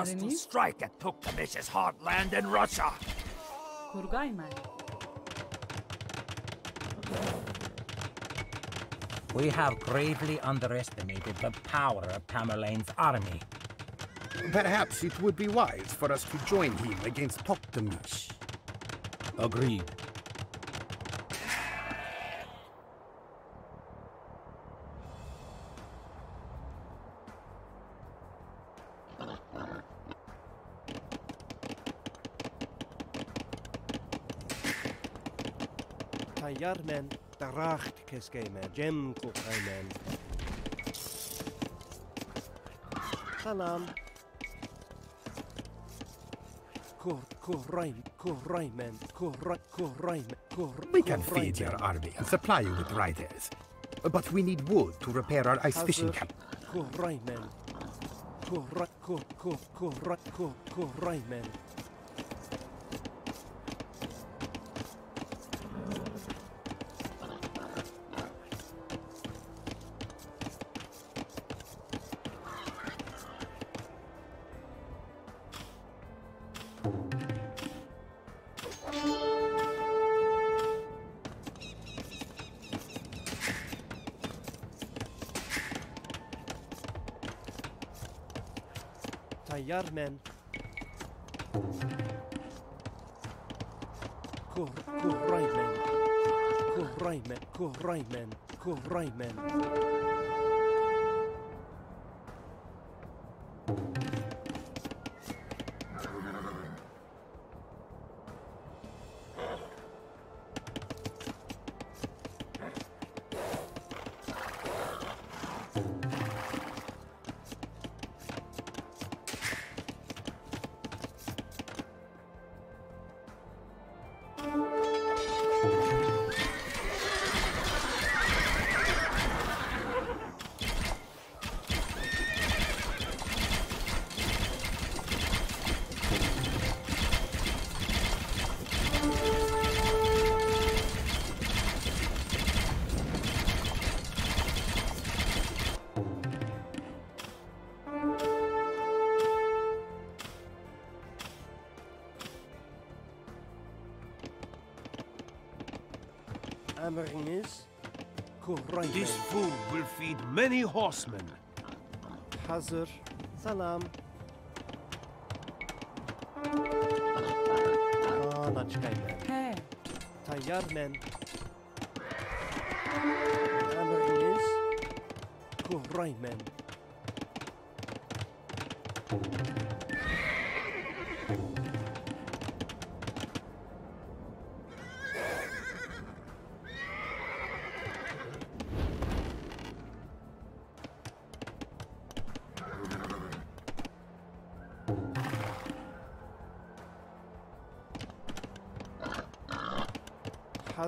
open for us to Emriniz? strike at Tokhtamysh's heartland in Russia. Kurgaymen. We have gravely underestimated the power of Tamerlane's army. Perhaps it would be wise for us to join him against Tokhtamysh. Agreed. Keskeimen, Jem Kokaimen. Salam. Kor, Korraim, Korraimen, Korra, Korraimen, Kor. We can feed your army and supply you with riders. But we need wood to repair our ice fishing camp. Korraimen. Korra, Kor, Kor, Korra, Kor, Korraimen. Tayarmen. This food will feed many horsemen. Hazır. Salam. Anaçkaymen. He. Tayarmen. Ameringiz. Korraimen.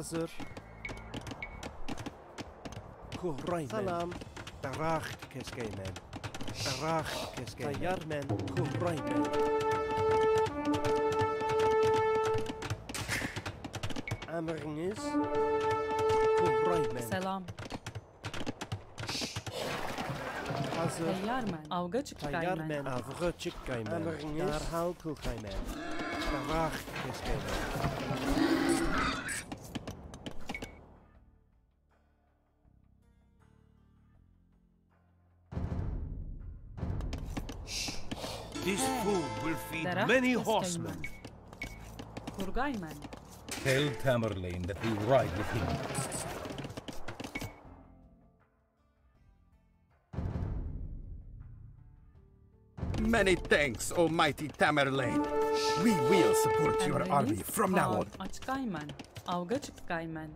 hazır. Kuhraymen. Salam. Daraht keskeymen. Daraht keskeymen. Tayyarmen. Kuhraymen. Emriniz. Kuhraymen. Selam. Hazır. Tayyarmen. Avga çıkkaymen. Tayyarmen. Avga çıkkaymen. Emriniz. Darhal kuhraymen. Daraht keskeymen. This food will feed Derach many horsemen. Kurgaymen. Tell Tamerlane that we ride with him. Many thanks, Almighty Tamerlane. We will support your army from now on. Kaan Açkaymen. Avga çıkkaymen.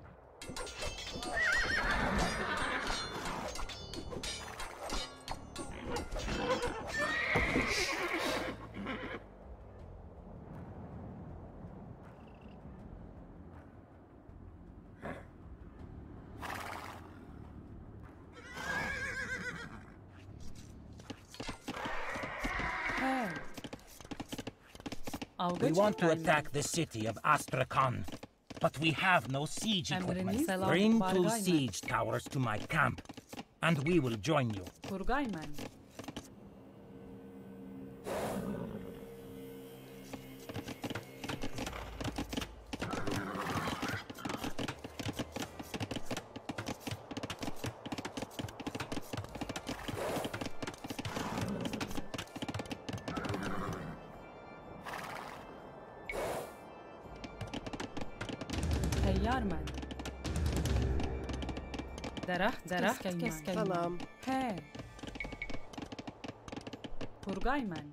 Avga We want to attack the city of Astrakhan, but we have no siege equipment. Bring two siege towers to my camp, and we will join you. درخت درخت کسکن سلام هی پرگای من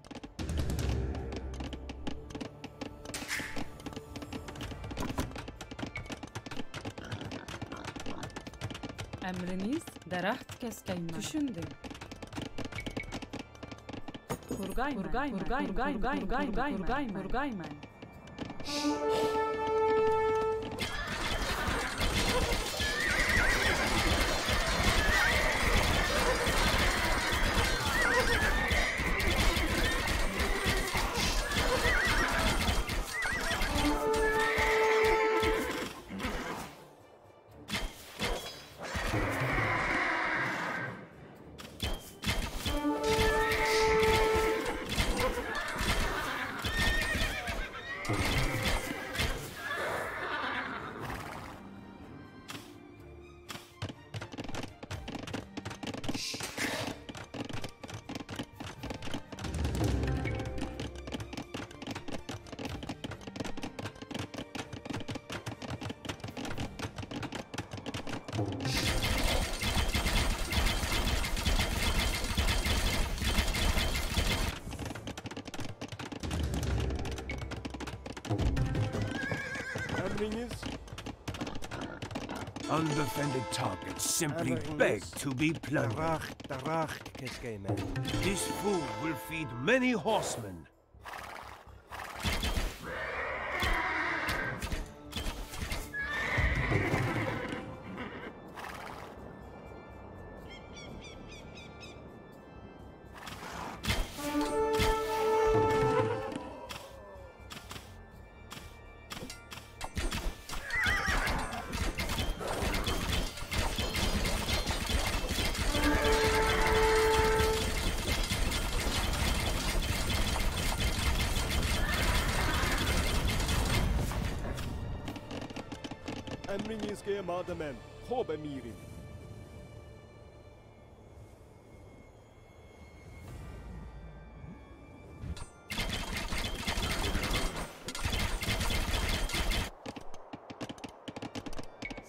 Emriniz daraht keskeyme. Düşündüm. Kurgaymen, kurgaymen, kurgaymen, kurgaymen, kurgaymen, kurgaymen. Emriniz Undefended targets simply beg to be plundered. daracht, daracht keskei men. This food will feed many horsemen. hemen Kobe mirim.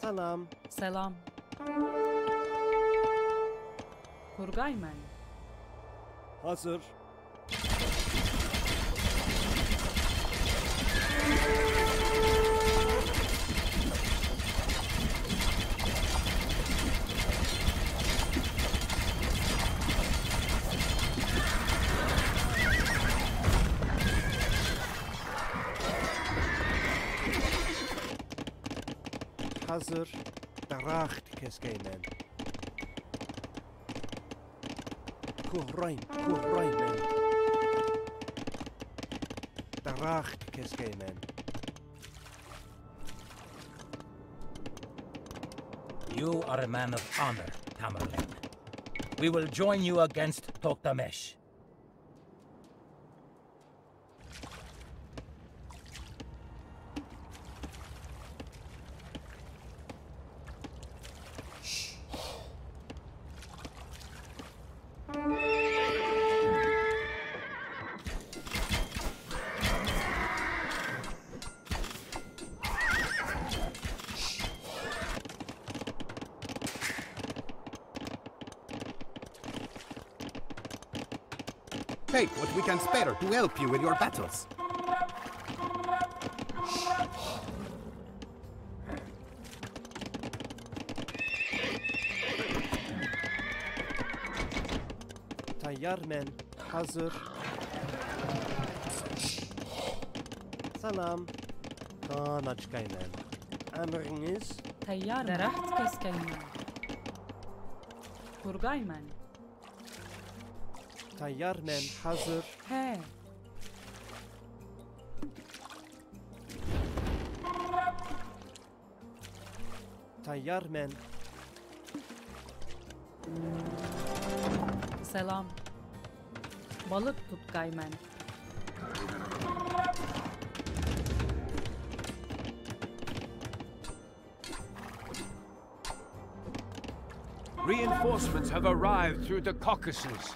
Selam. Selam. Kurgay mı? Hazır. Hazır. You are a man of honor, Tamerlane. We will join you against Tokhtamysh. Can spare to help you with your battles. Tayyar men. Hazır. Salam. Kaan açkay men. Tayarmen hazır. He. Tayarmen. Selam. Balık tut. Reinforcements have arrived through the Caucasus.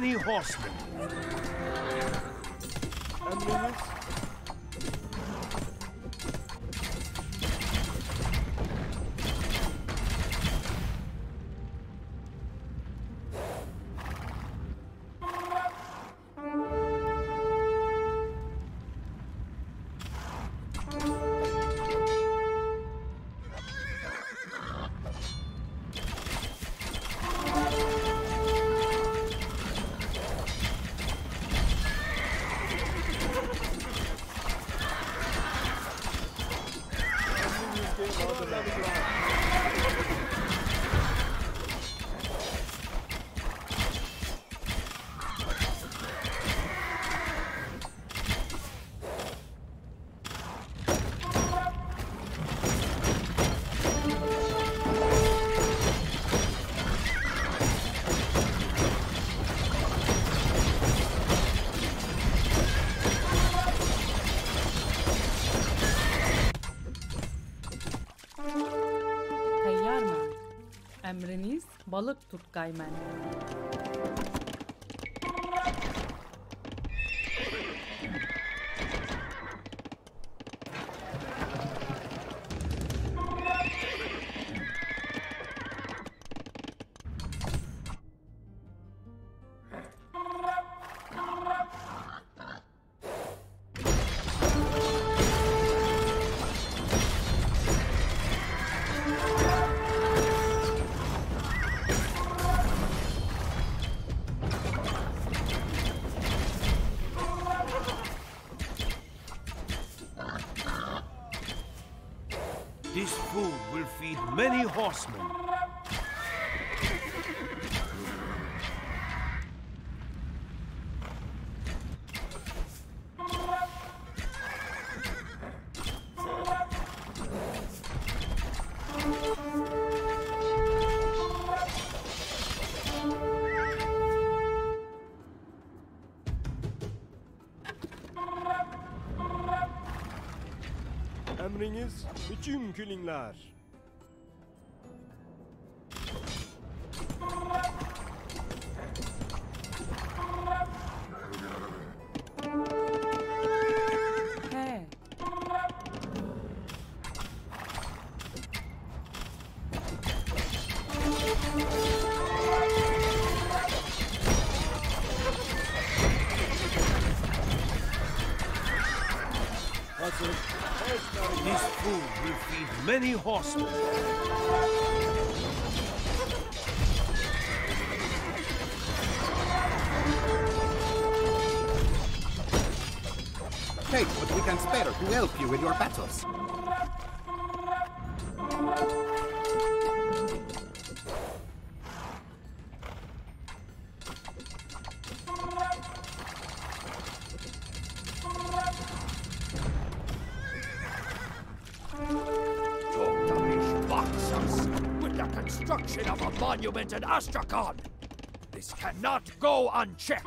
many horsemen. Balık tut Gaymen. horsemen. Emriniz bütün külinler. gospel. destruction of a monument in Astrakhan! This cannot go unchecked!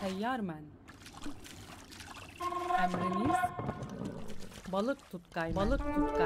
Teyyar. Emriniz balık tut kaymen. Balık tut.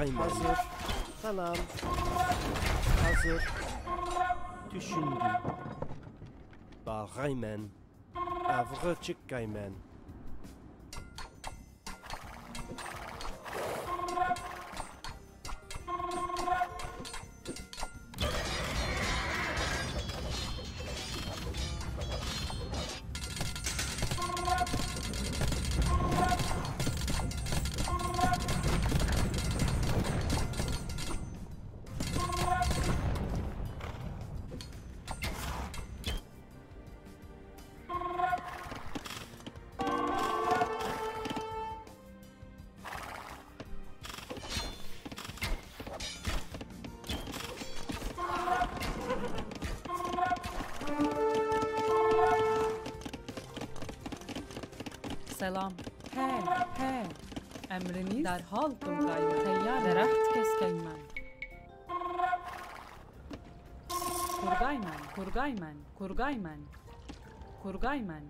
Hazır. Salam. Hazır. Düşündüm. Bağaymen. Avrı çıkkaymen. selam. He, he. Emriniz derhal durgayım. Teyyar deraht keskeymem. Kurgaymen, kurgaymen, kurgaymen. Kurgaymen.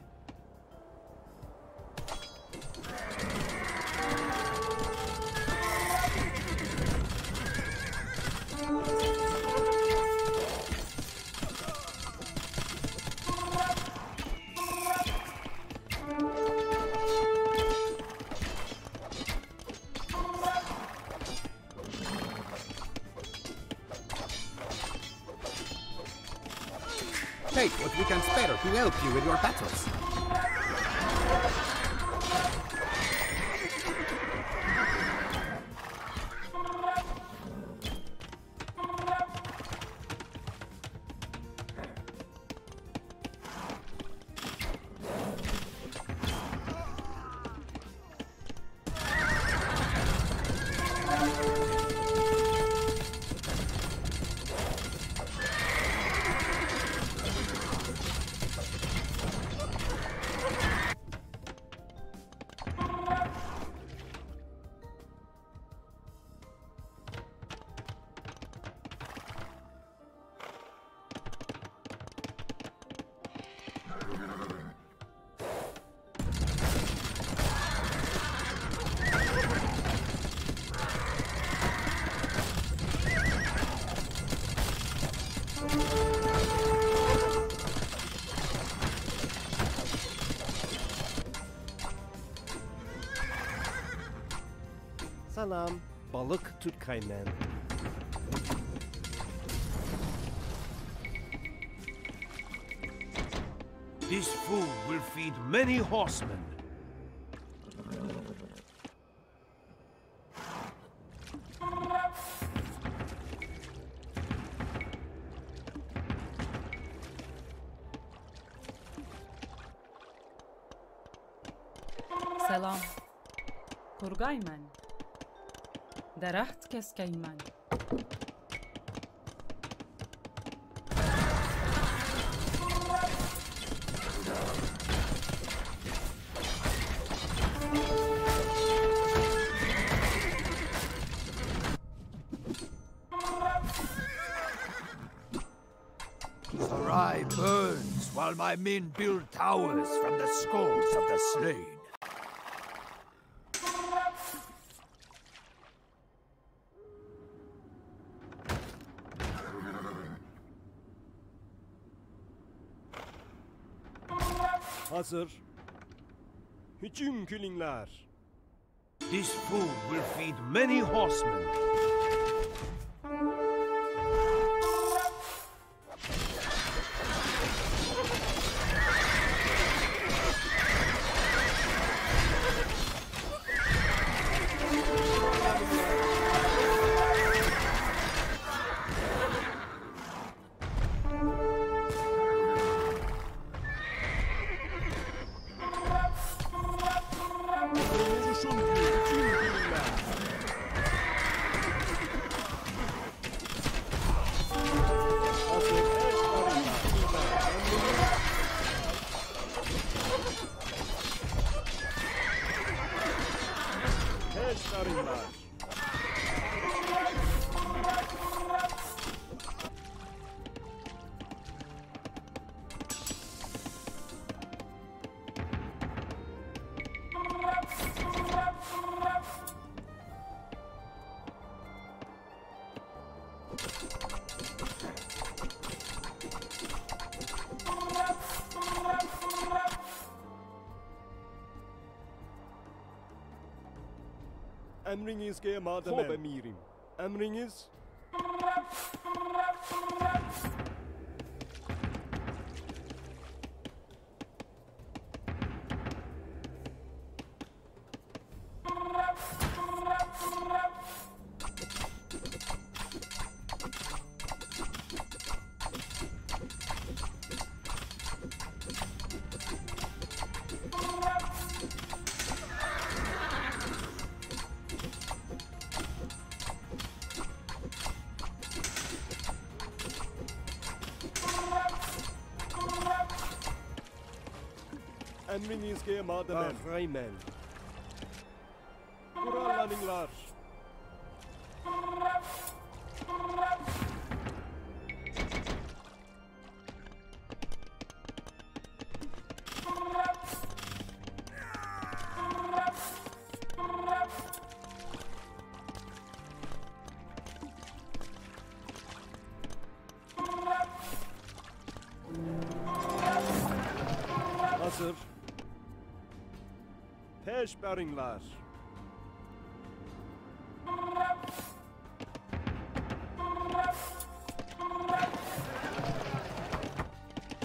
Salam. Balık tutkaymen. This food will feed many horsemen. Selam. Kurgay men. Keskay men. Sarai burns while my men build towers from the skulls of the slain. Hazır. Hücum külünler. This food will feed many horsemen. Emringiz ge madem. Xob emirim. Emringiz Ten minutes game out the man. Rayman. Kuralmaninglar.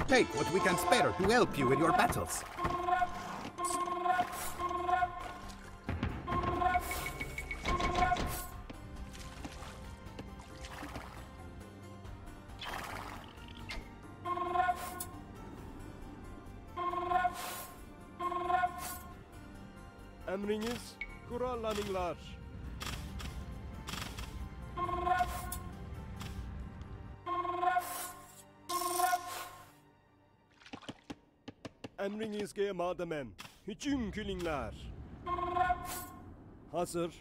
Take what we can spare to help you in your battles. Emrinizge mademem. Hücum külünler. Hazır.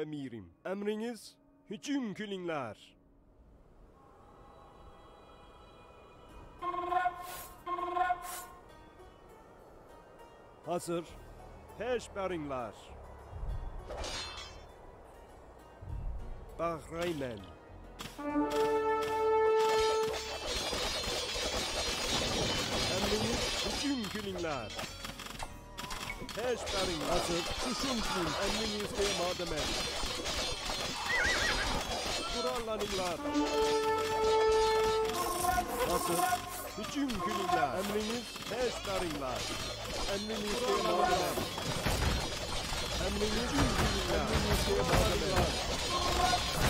emirim. Emriniz hücum kılınlar. Hazır. Peş berinler. Bahreyn'den. Emriniz hücum kılınlar. Hellsperring Masse zu Schumpfun Endingis'te mademe. Kurallanırlar. Nasıl? Hücum günler. Emriniz Hellsperring'lar. Emriniz'te mademe. Emriniz Hücum günler. Emriniz'te mademe.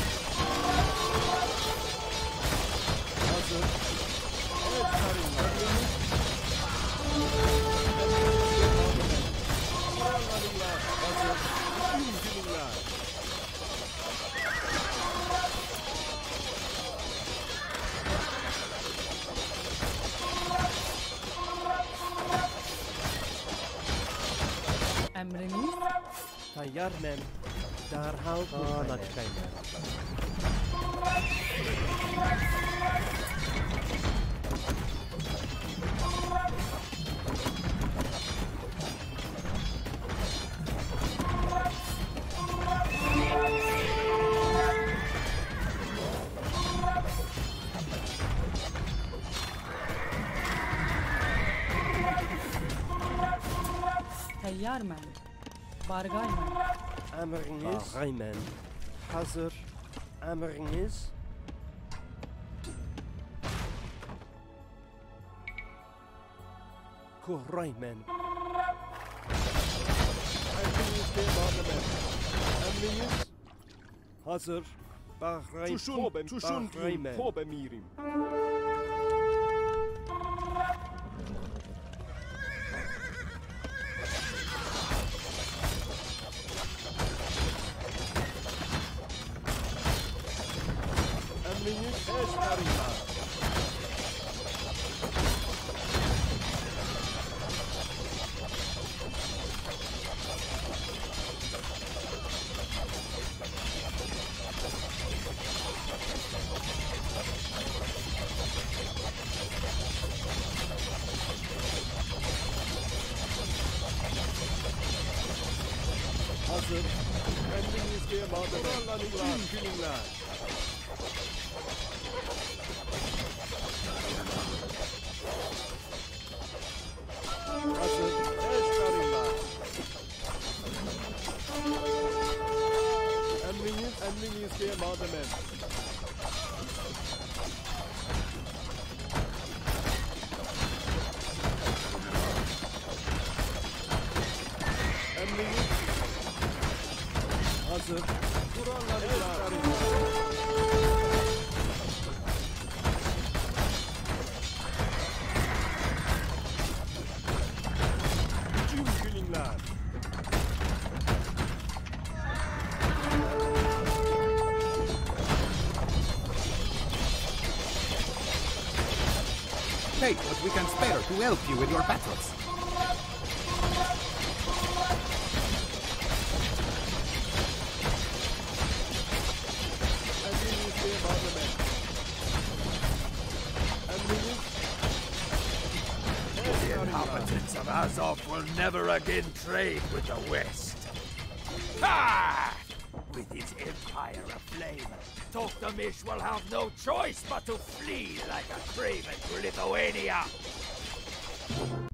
emriniz? Tayyar men. Derhal dat men. Bargayman. Emriniz. Bargayman. Hazır. Emriniz. Kuraymen. Emriniz devamına. Emriniz. Hazır. Bahreyn. Tuşun, tuşun, tuşun, tuşun, Hazır. Kendinizce mağdurlarla ilgilenin. To help you with your battles. The inhabitants of Azov will never again trade with the West. Ha! With its empire aflame, Tokhtamysh will have no choice but to flee like a craven to Lithuania. Thank you.